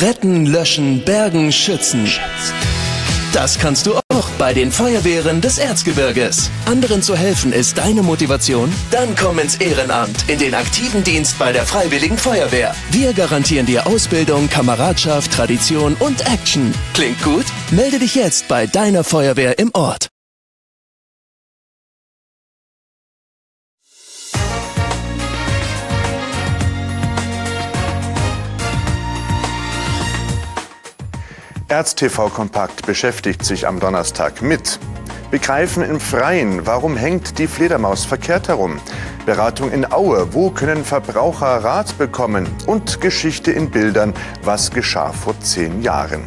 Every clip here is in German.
Retten, löschen, bergen, schützen. Das kannst du auch bei den Feuerwehren des Erzgebirges. Anderen zu helfen ist deine Motivation? Dann komm ins Ehrenamt, in den aktiven Dienst bei der Freiwilligen Feuerwehr. Wir garantieren dir Ausbildung, Kameradschaft, Tradition und Action. Klingt gut? Melde dich jetzt bei deiner Feuerwehr im Ort. ErzTV Kompakt beschäftigt sich am Donnerstag mit Begreifen im Freien, warum hängt die Fledermaus verkehrt herum? Beratung in Aue, wo können Verbraucher Rat bekommen? Und Geschichte in Bildern, was geschah vor zehn Jahren?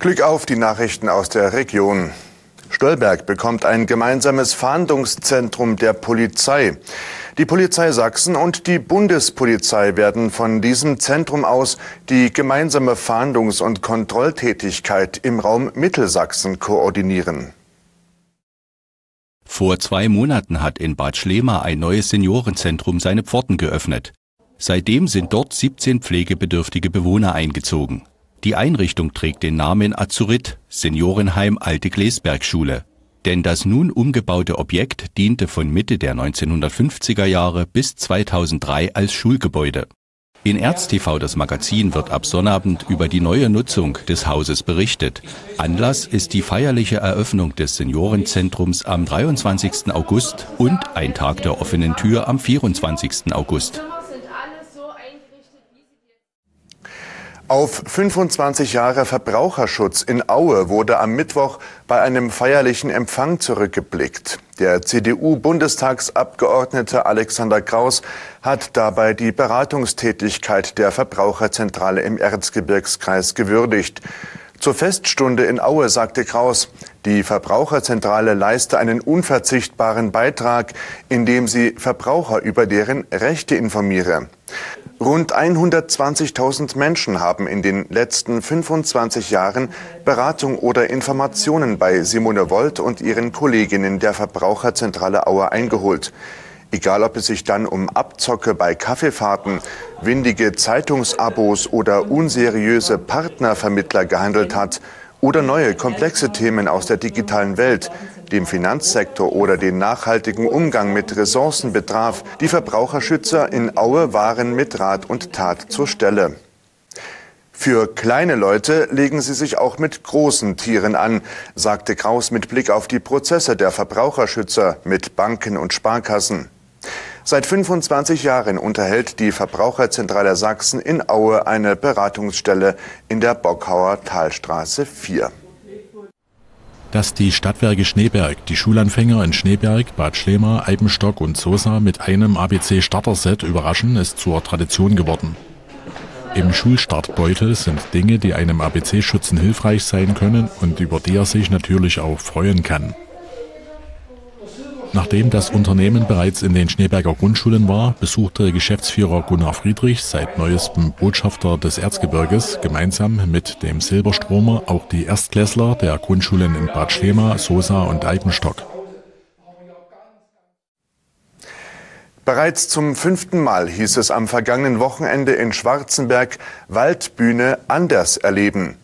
Glück auf die Nachrichten aus der Region. Stolberg bekommt ein gemeinsames Fahndungszentrum der Polizei. Die Polizei Sachsen und die Bundespolizei werden von diesem Zentrum aus die gemeinsame Fahndungs- und Kontrolltätigkeit im Raum Mittelsachsen koordinieren. Vor zwei Monaten hat in Bad Schlema ein neues Seniorenzentrum seine Pforten geöffnet. Seitdem sind dort 17 pflegebedürftige Bewohner eingezogen. Die Einrichtung trägt den Namen Azurit, Seniorenheim Alte Glesbergschule. Denn das nun umgebaute Objekt diente von Mitte der 1950er Jahre bis 2003 als Schulgebäude. In ErzTV das Magazin wird ab Sonnabend über die neue Nutzung des Hauses berichtet. Anlass ist die feierliche Eröffnung des Seniorenzentrums am 23. August und ein Tag der offenen Tür am 24. August. Auf 25 Jahre Verbraucherschutz in Aue wurde am Mittwoch bei einem feierlichen Empfang zurückgeblickt. Der CDU-Bundestagsabgeordnete Alexander Kraus hat dabei die Beratungstätigkeit der Verbraucherzentrale im Erzgebirgskreis gewürdigt. Zur Feststunde in Aue sagte Kraus, die Verbraucherzentrale leiste einen unverzichtbaren Beitrag, indem sie Verbraucher über deren Rechte informiere. Rund 120.000 Menschen haben in den letzten 25 Jahren Beratung oder Informationen bei Simone Volt und ihren Kolleginnen der Verbraucherzentrale Aue eingeholt. Egal, ob es sich dann um Abzocke bei Kaffeefahrten, windige Zeitungsabos oder unseriöse Partnervermittler gehandelt hat oder neue komplexe Themen aus der digitalen Welt, dem Finanzsektor oder den nachhaltigen Umgang mit Ressourcen betraf, die Verbraucherschützer in Aue waren mit Rat und Tat zur Stelle. Für kleine Leute legen sie sich auch mit großen Tieren an, sagte Kraus mit Blick auf die Prozesse der Verbraucherschützer mit Banken und Sparkassen. Seit 25 Jahren unterhält die Verbraucherzentrale Sachsen in Aue eine Beratungsstelle in der Bockhauer Talstraße 4 dass die Stadtwerke Schneeberg die Schulanfänger in Schneeberg, Bad Schlema, Eibenstock und Sosa mit einem ABC-Starter-Set überraschen, ist zur Tradition geworden. Im Schulstartbeutel sind Dinge, die einem ABC-Schützen hilfreich sein können und über die er sich natürlich auch freuen kann. Nachdem das Unternehmen bereits in den Schneeberger Grundschulen war, besuchte Geschäftsführer Gunnar Friedrich, seit neuestem Botschafter des Erzgebirges, gemeinsam mit dem Silberstromer auch die Erstklässler der Grundschulen in Bad Schlema, Sosa und Eibenstock. Bereits zum fünften Mal hieß es am vergangenen Wochenende in Schwarzenberg Waldbühne anders erleben.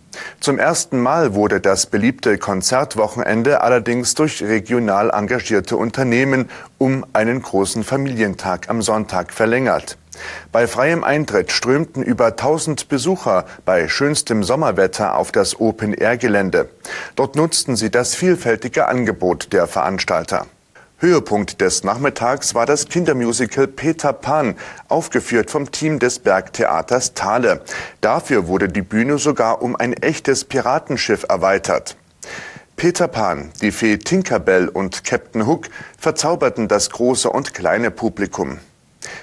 Zum ersten Mal wurde das beliebte Konzertwochenende allerdings durch regional engagierte Unternehmen um einen großen Familientag am Sonntag verlängert. Bei freiem Eintritt strömten über 1000 Besucher bei schönstem Sommerwetter auf das Open-Air-Gelände. Dort nutzten sie das vielfältige Angebot der Veranstalter. Höhepunkt des Nachmittags war das Kindermusical Peter Pan, aufgeführt vom Team des Bergtheaters Thale. Dafür wurde die Bühne sogar um ein echtes Piratenschiff erweitert. Peter Pan, die Fee Tinkerbell und Captain Hook verzauberten das große und kleine Publikum.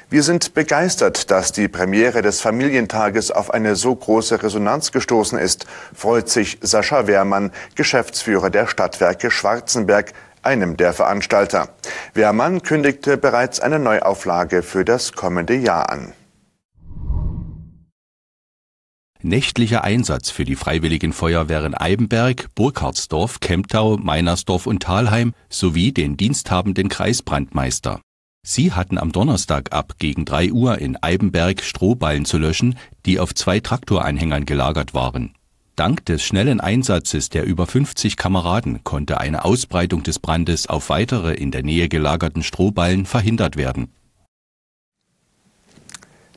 Wir sind begeistert, dass die Premiere des Familientages auf eine so große Resonanz gestoßen ist, freut sich Sascha Wehrmann, Geschäftsführer der Stadtwerke Schwarzenberg, einem der Veranstalter. Wehrmann kündigte bereits eine Neuauflage für das kommende Jahr an. Nächtlicher Einsatz für die Freiwilligen Feuerwehren Eibenberg, Burkhardsdorf, Kemptau, Meinersdorf und Thalheim sowie den diensthabenden Kreisbrandmeister. Sie hatten am Donnerstag ab gegen 3 Uhr in Eibenberg Strohballen zu löschen, die auf zwei Traktoranhängern gelagert waren. Dank des schnellen Einsatzes der über 50 Kameraden konnte eine Ausbreitung des Brandes auf weitere in der Nähe gelagerten Strohballen verhindert werden.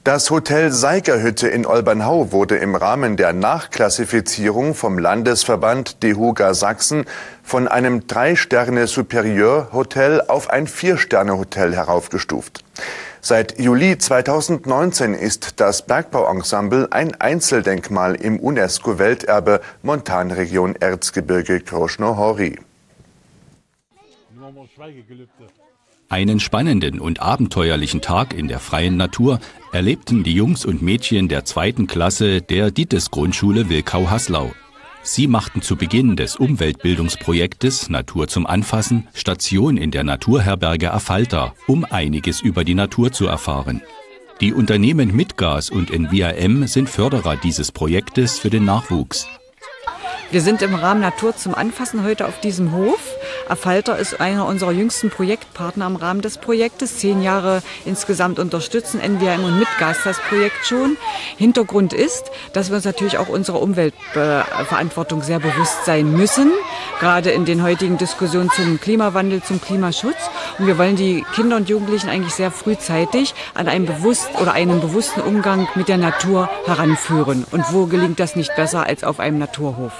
Das Hotel Seigerhütte in Olbernhau wurde im Rahmen der Nachklassifizierung vom Landesverband DEHUGA Sachsen von einem Drei-Sterne-Superieur-Hotel auf ein Vier-Sterne-Hotel heraufgestuft. Seit Juli 2019 ist das Bergbauensemble ein Einzeldenkmal im UNESCO-Welterbe Montanregion Erzgebirge Kroschno-Hori. Einen spannenden und abenteuerlichen Tag in der freien Natur erlebten die Jungs und Mädchen der zweiten Klasse der Dites Grundschule Wilkau-Haslau. Sie machten zu Beginn des Umweltbildungsprojektes Natur zum Anfassen Station in der Naturherberge Affalter, um einiges über die Natur zu erfahren. Die Unternehmen Mitgas und NVAM sind Förderer dieses Projektes für den Nachwuchs. Wir sind im Rahmen Natur zum Anfassen heute auf diesem Hof. Affalter ist einer unserer jüngsten Projektpartner im Rahmen des Projektes. Zehn Jahre insgesamt unterstützen NWM und Mitgas das Projekt schon. Hintergrund ist, dass wir uns natürlich auch unserer Umweltverantwortung sehr bewusst sein müssen, gerade in den heutigen Diskussionen zum Klimawandel, zum Klimaschutz. Und wir wollen die Kinder und Jugendlichen eigentlich sehr frühzeitig an einen bewusst oder einen bewussten Umgang mit der Natur heranführen. Und wo gelingt das nicht besser als auf einem Naturhof?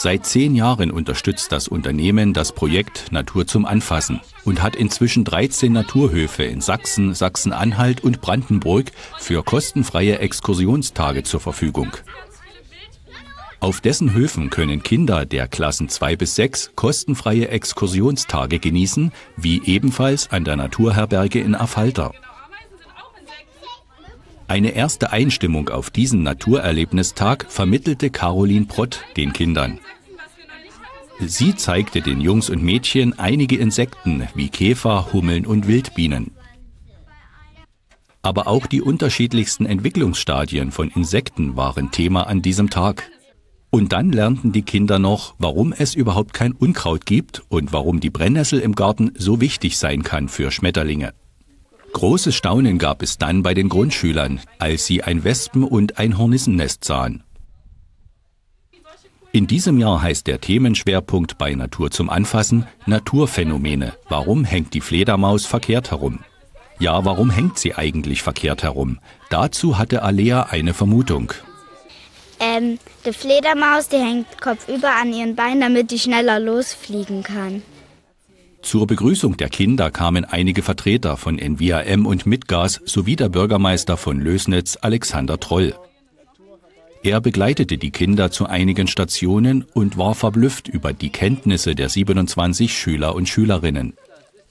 Seit zehn Jahren unterstützt das Unternehmen das Projekt Natur zum Anfassen und hat inzwischen 13 Naturhöfe in Sachsen, Sachsen-Anhalt und Brandenburg für kostenfreie Exkursionstage zur Verfügung. Auf dessen Höfen können Kinder der Klassen 2 bis 6 kostenfreie Exkursionstage genießen, wie ebenfalls an der Naturherberge in Affalter. Eine erste Einstimmung auf diesen Naturerlebnistag vermittelte Caroline Prott den Kindern. Sie zeigte den Jungs und Mädchen einige Insekten wie Käfer, Hummeln und Wildbienen. Aber auch die unterschiedlichsten Entwicklungsstadien von Insekten waren Thema an diesem Tag. Und dann lernten die Kinder noch, warum es überhaupt kein Unkraut gibt und warum die Brennnessel im Garten so wichtig sein kann für Schmetterlinge. Großes Staunen gab es dann bei den Grundschülern, als sie ein Wespen- und ein Hornissennest sahen. In diesem Jahr heißt der Themenschwerpunkt bei Natur zum Anfassen Naturphänomene. Warum hängt die Fledermaus verkehrt herum? Ja, warum hängt sie eigentlich verkehrt herum? Dazu hatte Alea eine Vermutung. Ähm, die Fledermaus, die hängt kopfüber an ihren Beinen, damit die schneller losfliegen kann. Zur Begrüßung der Kinder kamen einige Vertreter von NVAM und Mitgas sowie der Bürgermeister von Lösnitz Alexander Troll. Er begleitete die Kinder zu einigen Stationen und war verblüfft über die Kenntnisse der 27 Schüler und Schülerinnen.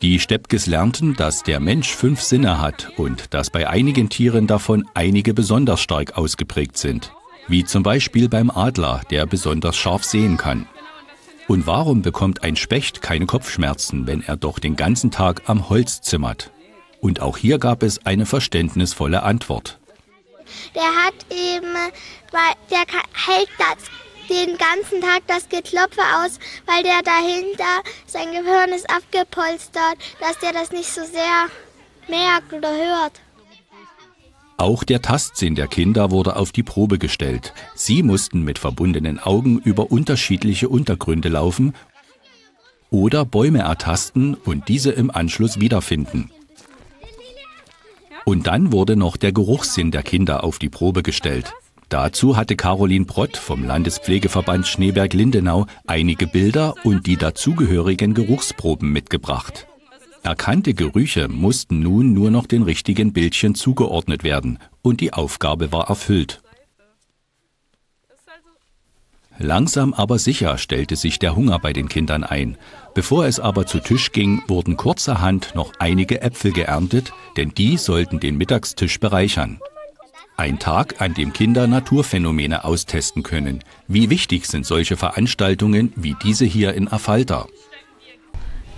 Die Steppkes lernten, dass der Mensch fünf Sinne hat und dass bei einigen Tieren davon einige besonders stark ausgeprägt sind, wie zum Beispiel beim Adler, der besonders scharf sehen kann. Und warum bekommt ein Specht keine Kopfschmerzen, wenn er doch den ganzen Tag am Holz zimmert? Und auch hier gab es eine verständnisvolle Antwort. Der hat eben, weil der hält das den ganzen Tag das Geklopfe aus, weil der dahinter, sein Gehirn ist abgepolstert, dass der das nicht so sehr merkt oder hört. Auch der Tastsinn der Kinder wurde auf die Probe gestellt. Sie mussten mit verbundenen Augen über unterschiedliche Untergründe laufen oder Bäume ertasten und diese im Anschluss wiederfinden. Und dann wurde noch der Geruchssinn der Kinder auf die Probe gestellt. Dazu hatte Caroline Brott vom Landespflegeverband Schneeberg-Lindenau einige Bilder und die dazugehörigen Geruchsproben mitgebracht. Erkannte Gerüche mussten nun nur noch den richtigen Bildchen zugeordnet werden und die Aufgabe war erfüllt. Langsam aber sicher stellte sich der Hunger bei den Kindern ein. Bevor es aber zu Tisch ging, wurden kurzerhand noch einige Äpfel geerntet, denn die sollten den Mittagstisch bereichern. Ein Tag, an dem Kinder Naturphänomene austesten können. Wie wichtig sind solche Veranstaltungen wie diese hier in Affalter?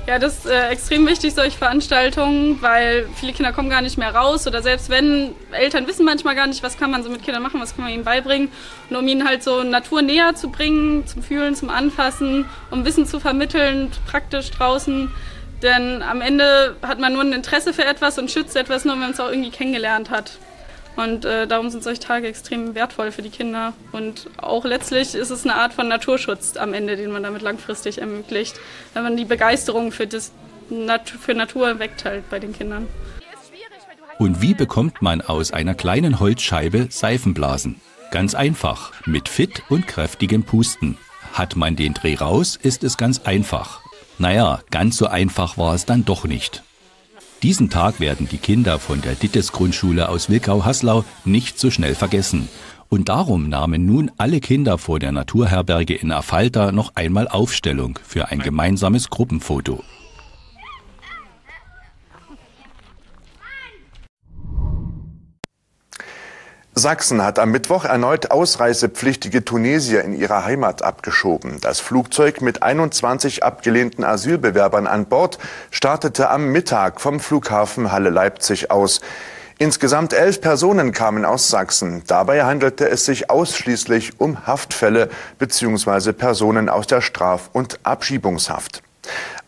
Ja, das ist äh, extrem wichtig, solche Veranstaltungen, weil viele Kinder kommen gar nicht mehr raus oder selbst wenn, Eltern wissen manchmal gar nicht, was kann man so mit Kindern machen, was kann man ihnen beibringen. Und um ihnen halt so Natur näher zu bringen, zum Fühlen, zum Anfassen, um Wissen zu vermitteln, praktisch draußen. Denn am Ende hat man nur ein Interesse für etwas und schützt etwas nur, wenn man es auch irgendwie kennengelernt hat. Und äh, darum sind solche Tage extrem wertvoll für die Kinder. Und auch letztlich ist es eine Art von Naturschutz am Ende, den man damit langfristig ermöglicht, wenn man die Begeisterung für, das, für Natur weckt halt bei den Kindern. Und wie bekommt man aus einer kleinen Holzscheibe Seifenblasen? Ganz einfach, mit fit und kräftigem Pusten. Hat man den Dreh raus, ist es ganz einfach. Naja, ganz so einfach war es dann doch nicht. Diesen Tag werden die Kinder von der Dittes-Grundschule aus Wilkau-Haslau nicht so schnell vergessen. Und darum nahmen nun alle Kinder vor der Naturherberge in Affalter noch einmal Aufstellung für ein gemeinsames Gruppenfoto. Sachsen hat am Mittwoch erneut ausreisepflichtige Tunesier in ihre Heimat abgeschoben. Das Flugzeug mit 21 abgelehnten Asylbewerbern an Bord startete am Mittag vom Flughafen Halle-Leipzig aus. Insgesamt elf Personen kamen aus Sachsen. Dabei handelte es sich ausschließlich um Haftfälle bzw. Personen aus der Straf- und Abschiebungshaft.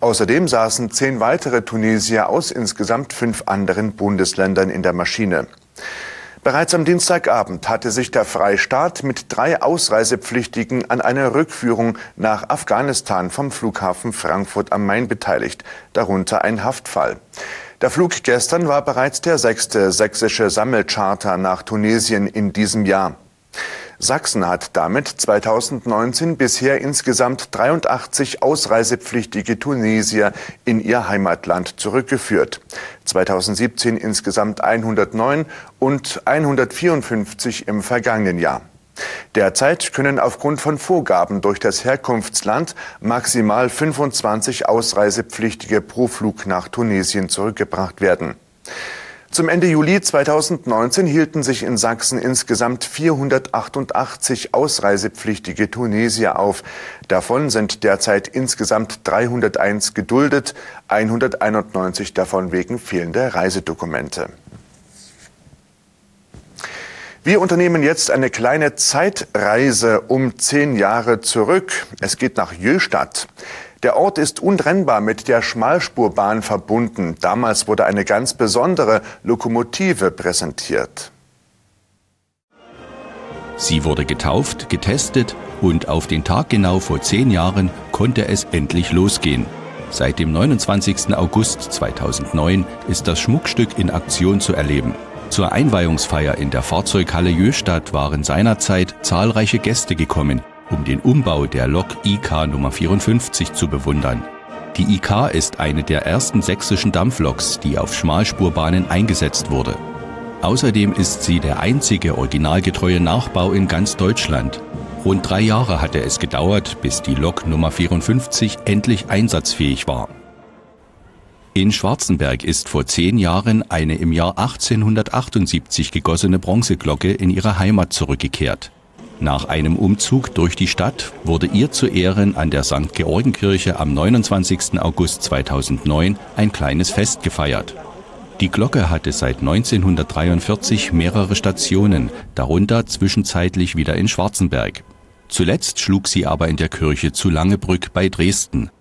Außerdem saßen zehn weitere Tunesier aus insgesamt fünf anderen Bundesländern in der Maschine. Bereits am Dienstagabend hatte sich der Freistaat mit drei Ausreisepflichtigen an einer Rückführung nach Afghanistan vom Flughafen Frankfurt am Main beteiligt, darunter ein Haftfall. Der Flug gestern war bereits der sechste sächsische Sammelcharter nach Tunesien in diesem Jahr. Sachsen hat damit 2019 bisher insgesamt 83 ausreisepflichtige Tunesier in ihr Heimatland zurückgeführt. 2017 insgesamt 109 und 154 im vergangenen Jahr. Derzeit können aufgrund von Vorgaben durch das Herkunftsland maximal 25 Ausreisepflichtige pro Flug nach Tunesien zurückgebracht werden. Zum Ende Juli 2019 hielten sich in Sachsen insgesamt 488 ausreisepflichtige Tunesier auf. Davon sind derzeit insgesamt 301 geduldet, 191 davon wegen fehlender Reisedokumente. Wir unternehmen jetzt eine kleine Zeitreise um zehn Jahre zurück. Es geht nach Jöstadt. Der Ort ist untrennbar mit der Schmalspurbahn verbunden. Damals wurde eine ganz besondere Lokomotive präsentiert. Sie wurde getauft, getestet und auf den Tag genau vor zehn Jahren konnte es endlich losgehen. Seit dem 29. August 2009 ist das Schmuckstück in Aktion zu erleben. Zur Einweihungsfeier in der Fahrzeughalle Jöstadt waren seinerzeit zahlreiche Gäste gekommen, um den Umbau der Lok IK Nummer 54 zu bewundern. Die IK ist eine der ersten sächsischen Dampfloks, die auf Schmalspurbahnen eingesetzt wurde. Außerdem ist sie der einzige originalgetreue Nachbau in ganz Deutschland. Rund drei Jahre hatte es gedauert, bis die Lok Nummer 54 endlich einsatzfähig war. In Schwarzenberg ist vor zehn Jahren eine im Jahr 1878 gegossene Bronzeglocke in ihre Heimat zurückgekehrt. Nach einem Umzug durch die Stadt wurde ihr zu Ehren an der St. Georgenkirche am 29. August 2009 ein kleines Fest gefeiert. Die Glocke hatte seit 1943 mehrere Stationen, darunter zwischenzeitlich wieder in Schwarzenberg. Zuletzt schlug sie aber in der Kirche zu Langebrück bei Dresden.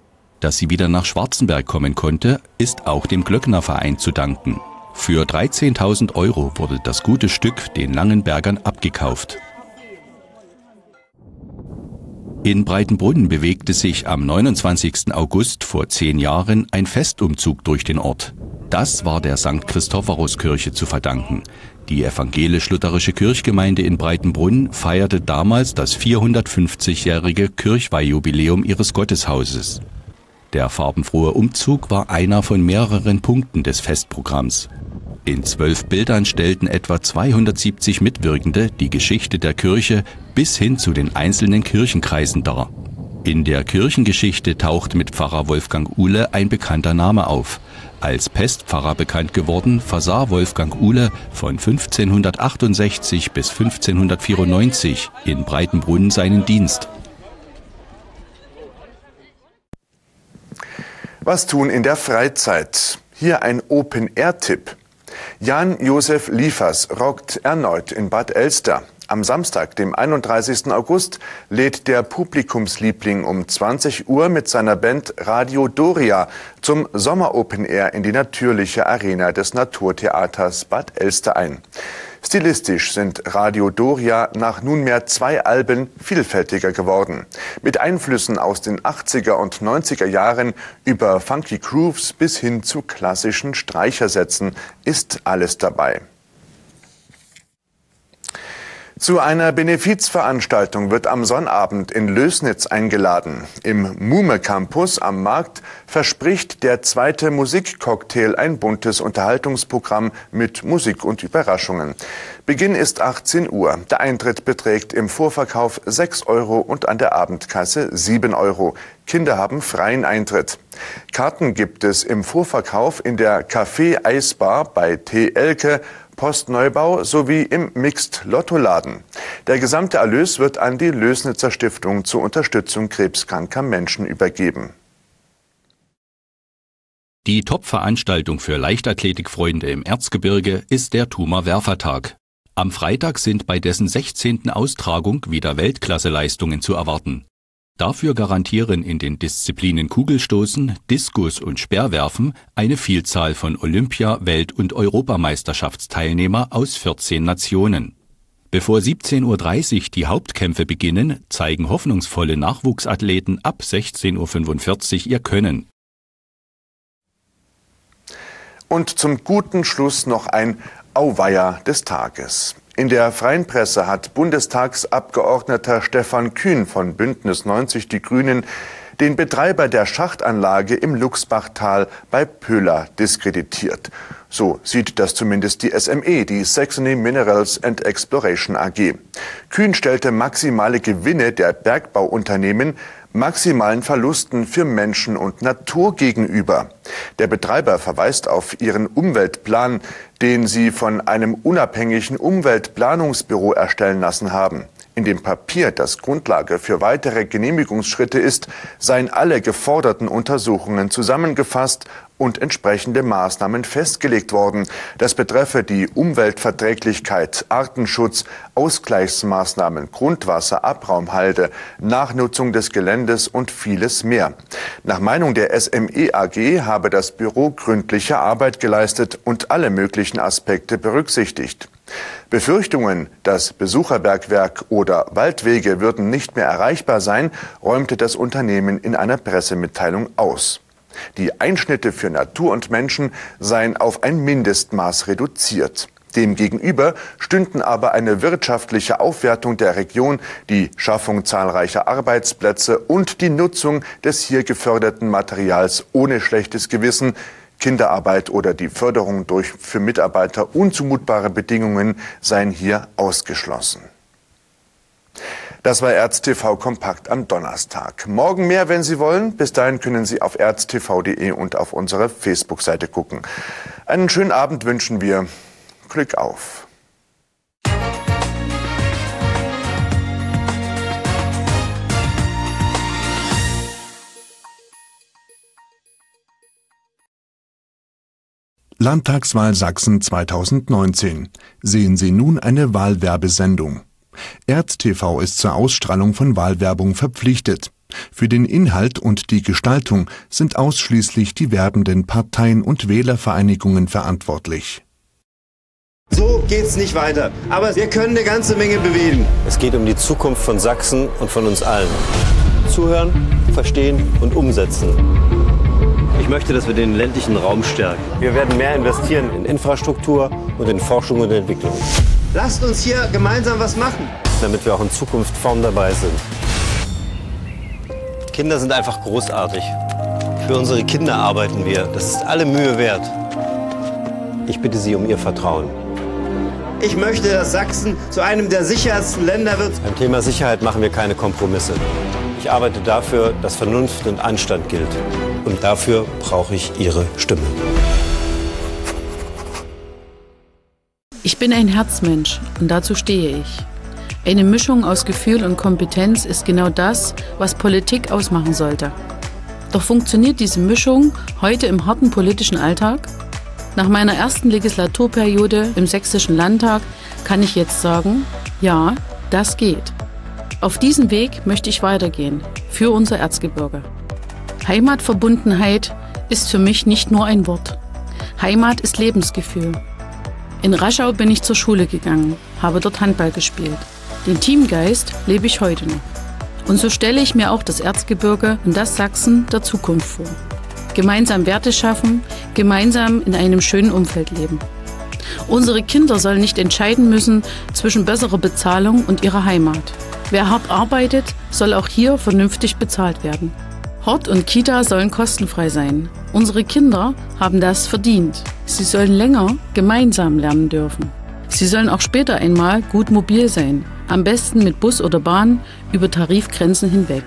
Dass sie wieder nach Schwarzenberg kommen konnte, ist auch dem Glöcknerverein zu danken. Für 13.000 Euro wurde das gute Stück den Langenbergern abgekauft. In Breitenbrunn bewegte sich am 29. August vor zehn Jahren ein Festumzug durch den Ort. Das war der St. Christophoruskirche zu verdanken. Die evangelisch-lutherische Kirchgemeinde in Breitenbrunn feierte damals das 450-jährige Kirchweihjubiläum ihres Gotteshauses. Der farbenfrohe Umzug war einer von mehreren Punkten des Festprogramms. In zwölf Bildern stellten etwa 270 Mitwirkende die Geschichte der Kirche bis hin zu den einzelnen Kirchenkreisen dar. In der Kirchengeschichte taucht mit Pfarrer Wolfgang Uhle ein bekannter Name auf. Als Pestpfarrer bekannt geworden, versah Wolfgang Uhle von 1568 bis 1594 in Breitenbrunn seinen Dienst. Was tun in der Freizeit? Hier ein Open-Air-Tipp. Jan-Josef Liefers rockt erneut in Bad Elster. Am Samstag, dem 31. August, lädt der Publikumsliebling um 20 Uhr mit seiner Band Radio Doria zum Sommer Open Air in die natürliche Arena des Naturtheaters Bad Elster ein. Stilistisch sind Radio Doria nach nunmehr zwei Alben vielfältiger geworden. Mit Einflüssen aus den 80er und 90er Jahren über Funky Grooves bis hin zu klassischen Streichersätzen ist alles dabei. Zu einer Benefizveranstaltung wird am Sonnabend in Lösnitz eingeladen. Im Mume Campus am Markt verspricht der zweite Musikcocktail ein buntes Unterhaltungsprogramm mit Musik und Überraschungen. Beginn ist 18 Uhr. Der Eintritt beträgt im Vorverkauf 6 Euro und an der Abendkasse 7 Euro. Kinder haben freien Eintritt. Karten gibt es im Vorverkauf in der Café Eisbar bei T. Elke Postneubau sowie im Mixed Lottoladen. Der gesamte Erlös wird an die Lösnitzer Stiftung zur Unterstützung krebskranker Menschen übergeben. Die Top-Veranstaltung für Leichtathletikfreunde im Erzgebirge ist der Thumer Werfertag. Am Freitag sind bei dessen 16. Austragung wieder Weltklasseleistungen zu erwarten. Dafür garantieren in den Disziplinen Kugelstoßen, Diskus und Speerwerfen eine Vielzahl von Olympia-, Welt- und Europameisterschaftsteilnehmer aus 14 Nationen. Bevor 17.30 Uhr die Hauptkämpfe beginnen, zeigen hoffnungsvolle Nachwuchsathleten ab 16.45 Uhr ihr Können. Und zum guten Schluss noch ein Auweier des Tages. In der freien Presse hat Bundestagsabgeordneter Stefan Kühn von Bündnis 90 Die Grünen den Betreiber der Schachtanlage im Luchsbachtal bei Pöhler diskreditiert. So sieht das zumindest die SME, die Saxony Minerals and Exploration AG. Kühn stellte maximale Gewinne der Bergbauunternehmen maximalen Verlusten für Menschen und Natur gegenüber. Der Betreiber verweist auf ihren Umweltplan, den sie von einem unabhängigen Umweltplanungsbüro erstellen lassen haben. In dem Papier, das Grundlage für weitere Genehmigungsschritte ist, seien alle geforderten Untersuchungen zusammengefasst und entsprechende Maßnahmen festgelegt worden. Das betreffe die Umweltverträglichkeit, Artenschutz, Ausgleichsmaßnahmen, Grundwasser, Abraumhalde, Nachnutzung des Geländes und vieles mehr. Nach Meinung der SME AG habe das Büro gründliche Arbeit geleistet und alle möglichen Aspekte berücksichtigt. Befürchtungen, das Besucherbergwerk oder Waldwege würden nicht mehr erreichbar sein, räumte das Unternehmen in einer Pressemitteilung aus. Die Einschnitte für Natur und Menschen seien auf ein Mindestmaß reduziert. Demgegenüber stünden aber eine wirtschaftliche Aufwertung der Region, die Schaffung zahlreicher Arbeitsplätze und die Nutzung des hier geförderten Materials ohne schlechtes Gewissen, Kinderarbeit oder die Förderung durch für Mitarbeiter unzumutbare Bedingungen seien hier ausgeschlossen. Das war ErzTV Kompakt am Donnerstag. Morgen mehr, wenn Sie wollen. Bis dahin können Sie auf erztv.de und auf unserer Facebook-Seite gucken. Einen schönen Abend wünschen wir. Glück auf. Landtagswahl Sachsen 2019. Sehen Sie nun eine Wahlwerbesendung. ErzTV ist zur Ausstrahlung von Wahlwerbung verpflichtet. Für den Inhalt und die Gestaltung sind ausschließlich die werbenden Parteien und Wählervereinigungen verantwortlich. So geht's nicht weiter. Aber wir können eine ganze Menge bewegen. Es geht um die Zukunft von Sachsen und von uns allen. Zuhören, verstehen und umsetzen. Ich möchte, dass wir den ländlichen Raum stärken. Wir werden mehr investieren in Infrastruktur und in Forschung und Entwicklung. Lasst uns hier gemeinsam was machen. Damit wir auch in Zukunft vorn dabei sind. Kinder sind einfach großartig. Für unsere Kinder arbeiten wir. Das ist alle Mühe wert. Ich bitte Sie um Ihr Vertrauen. Ich möchte, dass Sachsen zu einem der sichersten Länder wird. Beim Thema Sicherheit machen wir keine Kompromisse. Ich arbeite dafür, dass Vernunft und Anstand gilt. Und dafür brauche ich Ihre Stimme. Ich bin ein Herzmensch und dazu stehe ich. Eine Mischung aus Gefühl und Kompetenz ist genau das, was Politik ausmachen sollte. Doch funktioniert diese Mischung heute im harten politischen Alltag? Nach meiner ersten Legislaturperiode im Sächsischen Landtag kann ich jetzt sagen, ja, das geht. Auf diesem Weg möchte ich weitergehen, für unser Erzgebirge. Heimatverbundenheit ist für mich nicht nur ein Wort. Heimat ist Lebensgefühl. In Raschau bin ich zur Schule gegangen, habe dort Handball gespielt. Den Teamgeist lebe ich heute noch. Und so stelle ich mir auch das Erzgebirge und das Sachsen der Zukunft vor. Gemeinsam Werte schaffen, gemeinsam in einem schönen Umfeld leben. Unsere Kinder sollen nicht entscheiden müssen zwischen besserer Bezahlung und ihrer Heimat. Wer hart arbeitet, soll auch hier vernünftig bezahlt werden. Hort und Kita sollen kostenfrei sein. Unsere Kinder haben das verdient. Sie sollen länger gemeinsam lernen dürfen. Sie sollen auch später einmal gut mobil sein, am besten mit Bus oder Bahn über Tarifgrenzen hinweg.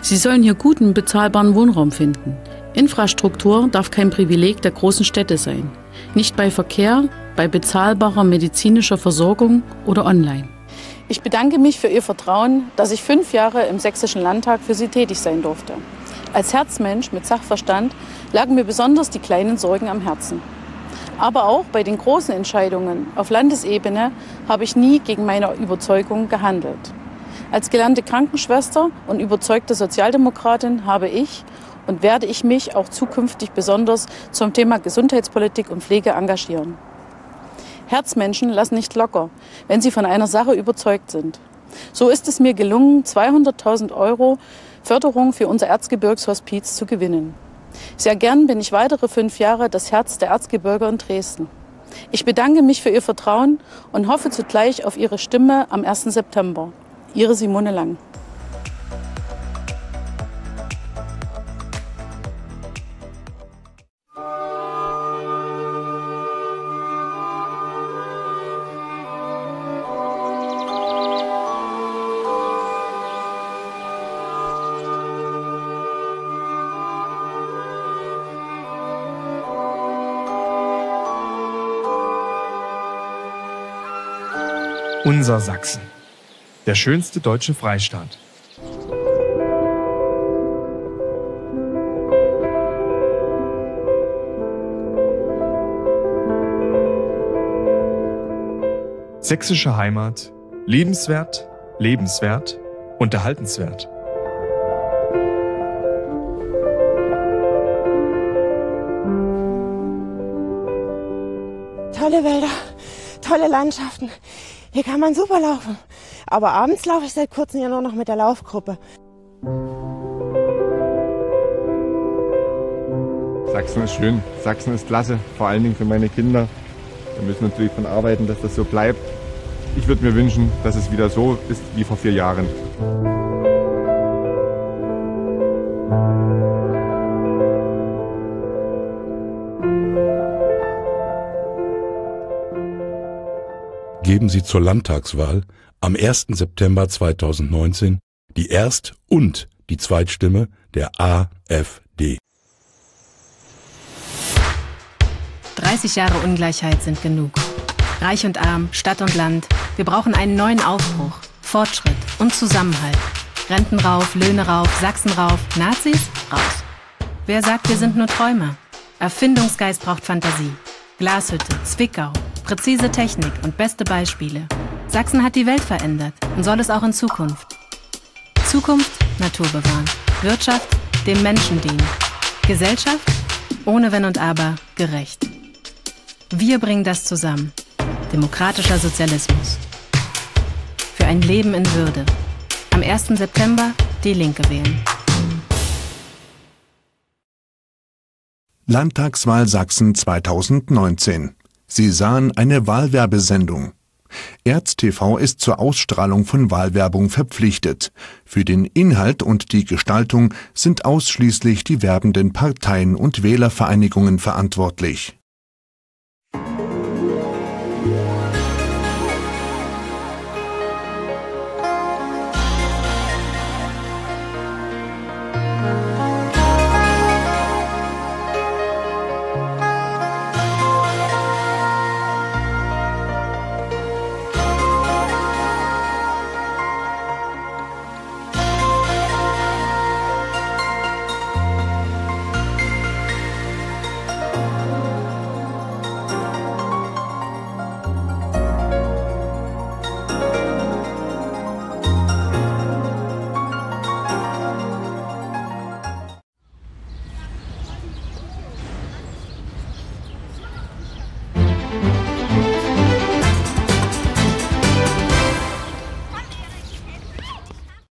Sie sollen hier guten, bezahlbaren Wohnraum finden. Infrastruktur darf kein Privileg der großen Städte sein. Nicht bei Verkehr, bei bezahlbarer medizinischer Versorgung oder online. Ich bedanke mich für Ihr Vertrauen, dass ich fünf Jahre im Sächsischen Landtag für Sie tätig sein durfte. Als Herzmensch mit Sachverstand lagen mir besonders die kleinen Sorgen am Herzen. Aber auch bei den großen Entscheidungen auf Landesebene habe ich nie gegen meine Überzeugung gehandelt. Als gelernte Krankenschwester und überzeugte Sozialdemokratin habe ich und werde ich mich auch zukünftig besonders zum Thema Gesundheitspolitik und Pflege engagieren. Herzmenschen lassen nicht locker, wenn sie von einer Sache überzeugt sind. So ist es mir gelungen, 200.000 Euro Förderung für unser Erzgebirgshospiz zu gewinnen. Sehr gern bin ich weitere fünf Jahre das Herz der Erzgebirger in Dresden. Ich bedanke mich für Ihr Vertrauen und hoffe zugleich auf Ihre Stimme am 1. September. Ihre Simone Lang. Unser Sachsen. Der schönste deutsche Freistaat. Sächsische Heimat. Lebenswert, lebenswert, unterhaltenswert. Tolle Wälder, tolle Landschaften. Hier kann man super laufen. Aber abends laufe ich seit kurzem ja nur noch mit der Laufgruppe. Sachsen ist schön, Sachsen ist klasse, vor allen Dingen für meine Kinder. Wir müssen natürlich daran arbeiten, dass das so bleibt. Ich würde mir wünschen, dass es wieder so ist wie vor vier Jahren. Geben Sie zur Landtagswahl am 1. September 2019 die Erst- und die Zweitstimme der AfD. 30 Jahre Ungleichheit sind genug. Reich und arm, Stadt und Land. Wir brauchen einen neuen Aufbruch, Fortschritt und Zusammenhalt. Renten rauf, Löhne rauf, Sachsen rauf, Nazis raus. Wer sagt, wir sind nur Träumer? Erfindungsgeist braucht Fantasie. Glashütte, Zwickau, Präzise Technik und beste Beispiele. Sachsen hat die Welt verändert und soll es auch in Zukunft. Zukunft Natur bewahren. Wirtschaft dem Menschen dienen. Gesellschaft ohne Wenn und Aber gerecht. Wir bringen das zusammen. Demokratischer Sozialismus. Für ein Leben in Würde. Am 1. September die Linke wählen. Landtagswahl Sachsen 2019 Sie sahen eine Wahlwerbesendung. ErzTV ist zur Ausstrahlung von Wahlwerbung verpflichtet. Für den Inhalt und die Gestaltung sind ausschließlich die werbenden Parteien und Wählervereinigungen verantwortlich.